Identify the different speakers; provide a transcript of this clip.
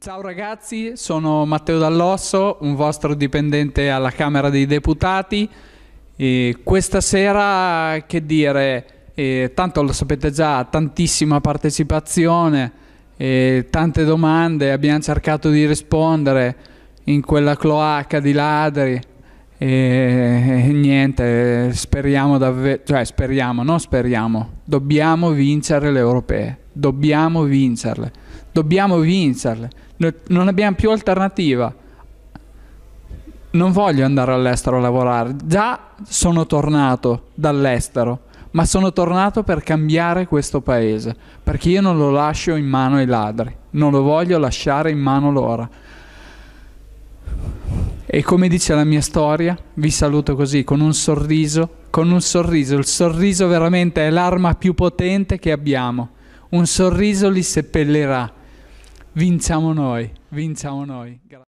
Speaker 1: Ciao ragazzi, sono Matteo Dall'Osso, un vostro dipendente alla Camera dei Deputati. E questa sera, che dire, eh, tanto lo sapete già, tantissima partecipazione, eh, tante domande, abbiamo cercato di rispondere in quella cloaca di ladri. E niente, speriamo davvero, cioè speriamo, non speriamo, dobbiamo vincere le europee, dobbiamo vincerle dobbiamo vincerle, non abbiamo più alternativa. Non voglio andare all'estero a lavorare, già sono tornato dall'estero, ma sono tornato per cambiare questo paese, perché io non lo lascio in mano ai ladri, non lo voglio lasciare in mano loro. E come dice la mia storia, vi saluto così, con un sorriso, con un sorriso, il sorriso veramente è l'arma più potente che abbiamo, un sorriso li seppellirà Vinciamo noi, vinciamo noi.